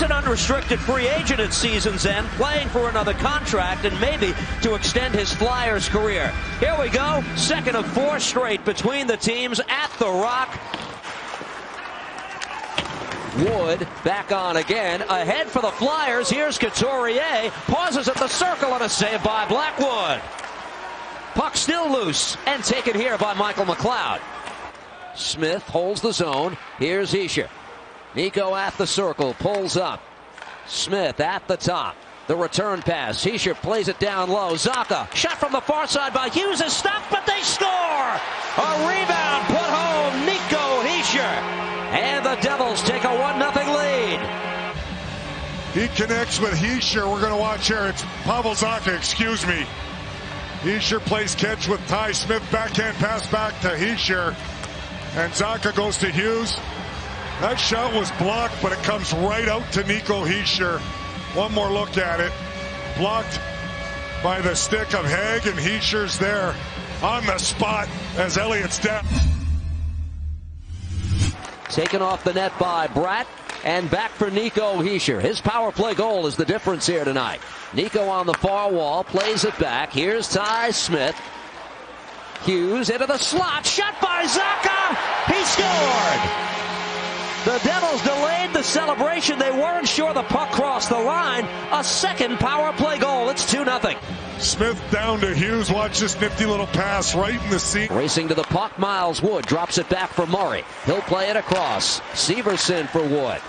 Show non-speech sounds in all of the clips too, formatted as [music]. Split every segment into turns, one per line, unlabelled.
He's an unrestricted free agent at season's end, playing for another contract and maybe to extend his Flyers career. Here we go. Second of four straight between the teams at the Rock. Wood back on again. Ahead for the Flyers. Here's Couturier. Pauses at the circle and a save by Blackwood. Puck still loose and taken here by Michael McLeod. Smith holds the zone. Here's Hischier. Nico at the circle. Pulls up. Smith at the top. The return pass. Hischier plays it down low. Zacha Shot from the far side by Hughes is stopped, but they score! A rebound put home. Nico Hischier. And the Devils take a 1-0 lead.
He connects with Hischier. We're going to watch here. It's Pavel Zacha, excuse me. Hischier plays catch with Ty Smith. Backhand pass back to Hischier. And Zacha goes to Hughes. That shot was blocked, but it comes right out to Nico Hischier. One more look at it. Blocked by the stick of Hagg, and Hischier's there on the spot as Elliott's down.
Taken off the net by Bratt. And back for Nico Hischier. His power play goal is the difference here tonight. Nico on the far wall, plays it back. Here's Ty Smith. Hughes into the slot, shot by Zacha. He scored. The Devils delayed the celebration. They weren't sure the puck crossed the line. A second power play goal. It's 2 0.
Smith down to Hughes. Watch this nifty little pass right in the seat.
Racing to the puck, Miles Wood drops it back for Murray. He'll play it across. Severson for Wood.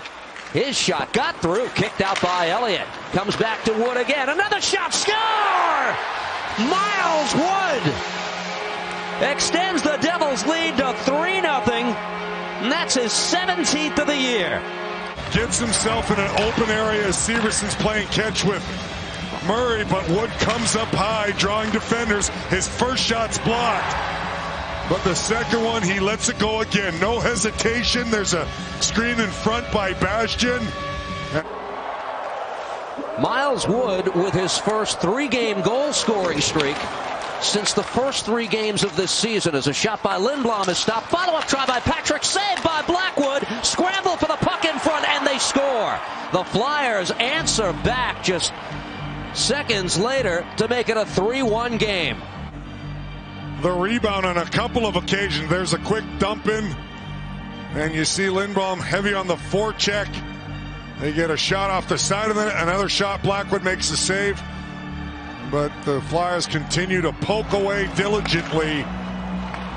His shot got through, kicked out by Elliott. Comes back to Wood again. Another shot, score! Miles Wood extends the Devils' lead to 3 0. And that's his 17th of the year.
Gets himself in an open area as Severson's playing catch with Murray, but Wood comes up high, drawing defenders. His first shot's blocked. But the second one, he lets it go again. No hesitation. There's a screen in front by Bastian.
Miles Wood with his first three-game goal-scoring streak since the first three games of this season as a shot by Lindblom is stopped. Follow-up try by Patrick, saved by Blackwood. Scramble for the puck in front, and they score. The Flyers answer back just seconds later to make it a 3-1 game.
The rebound on a couple of occasions. There's a quick dump in. And you see Lindblom heavy on the forecheck. They get a shot off the side of it. Another shot. Blackwood makes the save. But the Flyers continue to poke away diligently.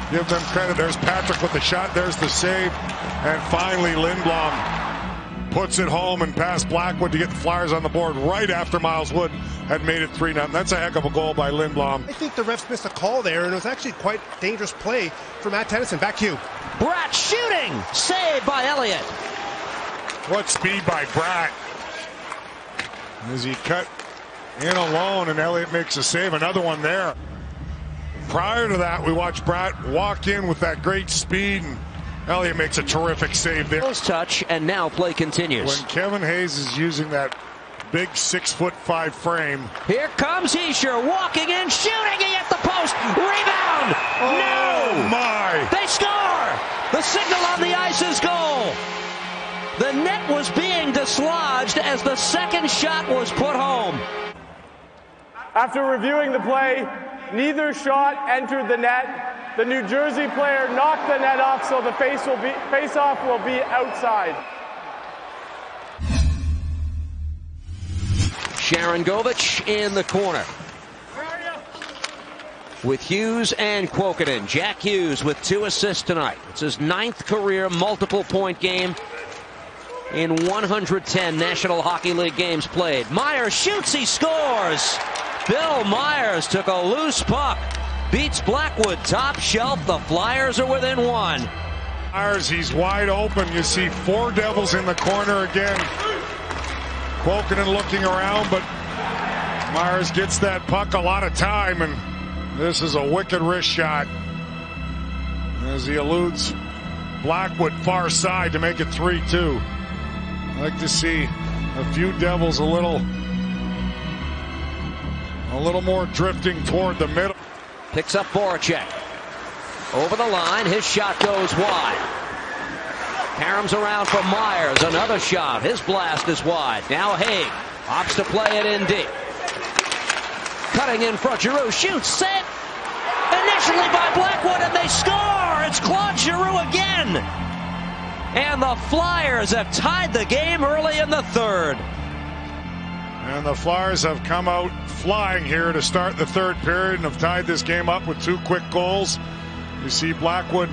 Give them credit. There's Patrick with the shot. There's the save. And finally, Lindblom puts it home and past Blackwood to get the Flyers on the board right after Miles Wood had made it 3 0. That's a heck of a goal by Lindblom.
I think the refs missed a call there, and it was actually quite dangerous play for Matt Tennyson. Back to you.
Bratt shooting! Saved by Elliott.
What speed by Bratt. As he cut in alone, and Elliott makes a save. Another one there. Prior to that, we watched Bratt walk in with that great speed and Elliott makes a terrific save there.
Close touch, and now play continues.
When Kevin Hayes is using that big six foot five frame.
Here comes Hischier walking in, shooting, he hit the post, rebound!
Oh,
no!
my!
They score! The signal on the ice is goal! The net was being dislodged as the second shot was put home.
After reviewing the play, neither shot entered the net. The New Jersey player knocked the net off, so the face will be face off will be outside.
Sharangovich in the corner. With Hughes and Kuokkanen. Jack Hughes with two assists tonight. It's his ninth career multiple point game in 110 National Hockey League games played. Meyer shoots, he scores. Phil Myers took a loose puck beats Blackwood top shelf. The Flyers are within one.
Myers, he's wide open. You see four Devils in the corner again. Kuokkanen looking around, but Myers gets that puck a lot of time, and this is a wicked wrist shot. As he eludes Blackwood far side to make it 3-2. I'd like to see a few Devils a little a little more drifting toward the middle.
Picks up Voracek. Over the line, his shot goes wide. Karams around for Myers. Another shot. His blast is wide. Now Hagg opts to play it in deep. Cutting in front. Giroux shoots. Set. Initially by Blackwood, and they score. It's Claude Giroux again. And the Flyers have tied the game early in the third.
And the Flyers have come out flying here to start the third period and have tied this game up with two quick goals. You see Blackwood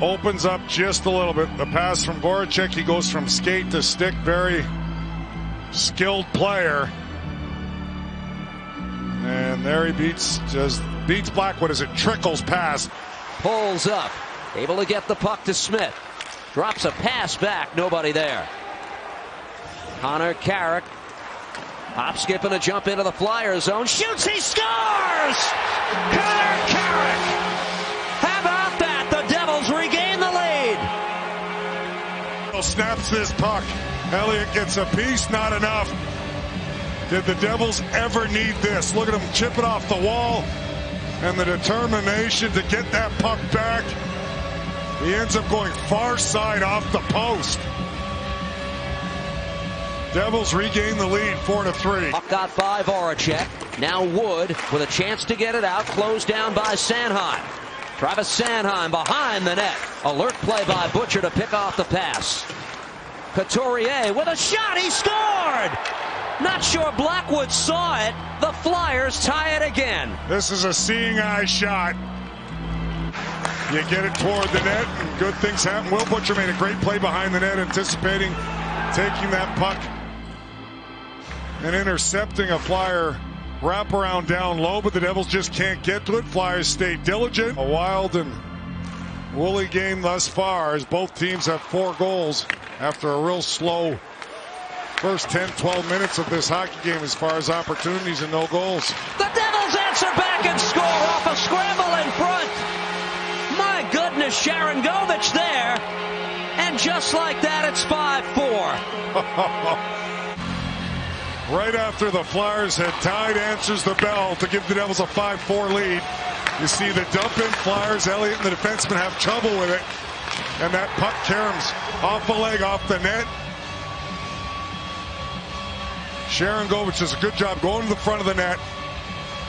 opens up just a little bit. The pass from Voracek, he goes from skate to stick. Very skilled player. And there he beats just beats Blackwood as it trickles past.
Pulls up. Able to get the puck to Smith. Drops a pass back. Nobody there. Connor Carrick. Hop, skip, and a jump into the flyer zone. Shoots, he scores! Connor Carrick! How about that? The Devils regain the lead.
Snaps this puck. Elliott gets a piece, not enough. Did the Devils ever need this? Look at him chip it off the wall and the determination to get that puck back. He ends up going far side off the post. Devils regain the lead, four to three.
Puck got by Voracek. Now Wood with a chance to get it out, closed down by Sanheim. Travis Sanheim behind the net. Alert play by Butcher to pick off the pass. Couturier with a shot. He scored. Not sure Blackwood saw it. The Flyers tie it again.
This is a seeing eye shot. You get it toward the net, and good things happen. Will Butcher made a great play behind the net, anticipating taking that puck and intercepting a Flyer wraparound down low, but the Devils just can't get to it. Flyers stay diligent. A wild and woolly game thus far as both teams have four goals after a real slow first 10, 12 minutes of this hockey game as far as opportunities and no goals.
The Devils answer back and score off a scramble in front. My goodness, Sharangovich there. And just like that, it's 5-4. [laughs]
right after the Flyers had tied, answers the bell to give the Devils a 5-4 lead. You see the dump in Flyers. Elliott and the defenseman have trouble with it. And that puck caroms off the leg, off the net. Sharangovich does a good job going to the front of the net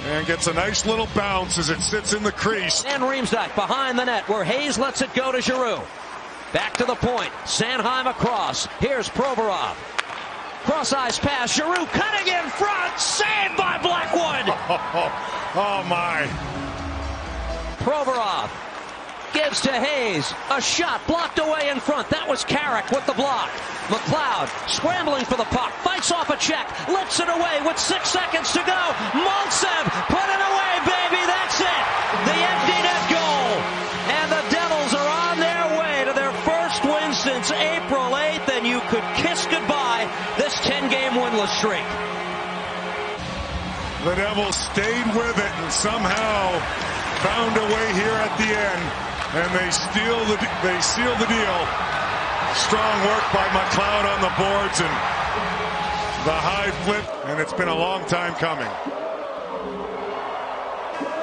and gets a nice little bounce as it sits in the crease.
And Riemsdyk behind the net where Hayes lets it go to Giroux. Back to the point. Sanheim across. Here's Provorov. Cross ice pass. Giroux cutting in front. Saved by Blackwood. [laughs]
Oh, oh, my.
Provorov gives to Hayes. A shot blocked away in front. That was Carrick with the block. McLeod scrambling for the puck. Fights off a check. Lifts it away with six seconds to go. Maltsev put it away, baby. That's it. The empty net goal. And the Devils are on their way to their first win since April 8th. And you could kiss goodbye this 10-game winless streak.
The Devils stayed with it and somehow found a way here at the end. And they steal the they seal the deal. Strong work by McLeod on the boards and the high flip, and it's been a long time coming.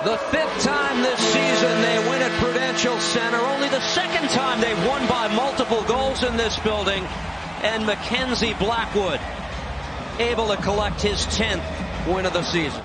The fifth time this season they win at Prudential Center. Only the second time they've won by multiple goals in this building. And Mackenzie Blackwood able to collect his 10th win of the season.